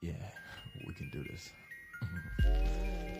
Yeah, we can do this.